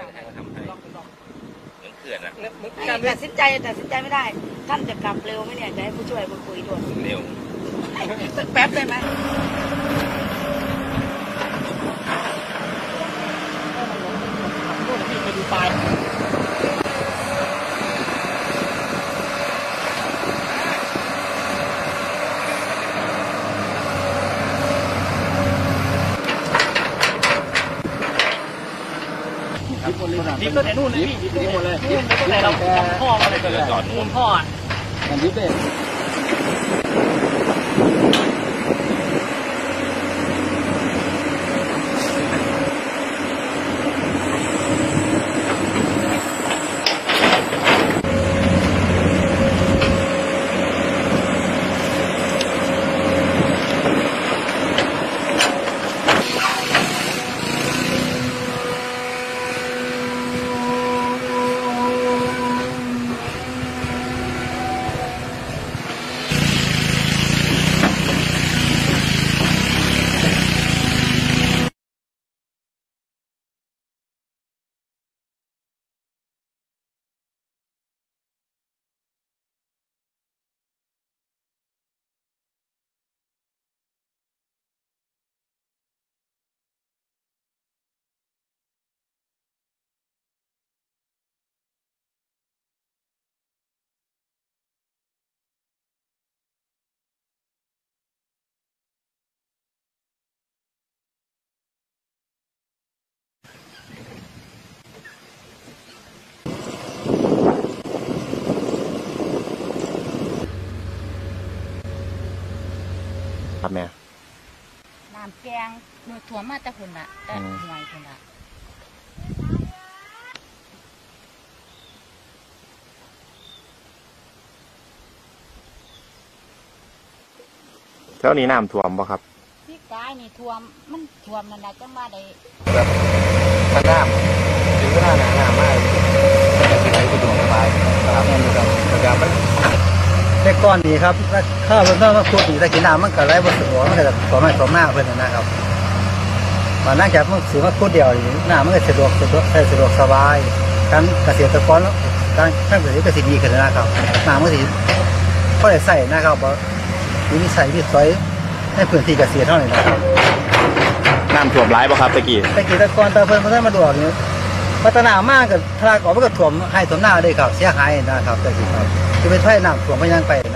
ทำให้เหมือนเขื่อนอะตัดสินใจตัดสินใจไม่ได้ ท่านจะกลับเร็วไหมเนี่ยจะให้ผู้ช่วยมาคุยด้วยเร็วสักแป๊บได้ไหม ไปดูปลาย ดิบตั้งแต่นู่นเลยพี่ดิบหมดเลยดิบตั้งแต่เราทำท่อมาเลยเรือจอดนู่นท่ออะมันดิบเลย ครับแม่ น้ำแกงมือถั่วมาแต่คุณละแต่อืม หน่วยคุณละแถวนี้น้ำท่วมบ่ครับพี่กายนี่ท่วมมันท่วมนั่นแหละจังว่าได้แบบมันน้ำถึงเวลาหนาหนามากมันจะไหลสะดวกสบายครับครับแต่มันแต่ ก่อนนี้ครับข้าวเพิ่นเพิ่นมาพูดถึงตะกี้น้ำมันก็ไหลบ่สะดวกมันก็จะตัวไม่ตัวมากเพิ่นน่ะนะครับมานั่งจากมันสิมาพูดเดียวนี่น้ำมันก็สะดวกสะดวกใช้สะดวกสบายการเกษตรกรการท่านเกษตรก็สิดีขึ้นนะครับน้ำมันก็สิพอได้ใส่นะครับบ่มีนิสัยที่สวยในพื้นที่เกษตรเท่านี้นะครับน้ำท่วมร้ายบ่ครับตะกี้แต่กีตะกรตาเพิ่นมาได้มาดอกนี่ พัฒนามากกับทลากออกไปกับถ่วมให้ถ่วมหน้าเลยครับ เสียหายนะครับแต่สิครับจะเป็นไฟน้ำถ่วมไปยังไปนะ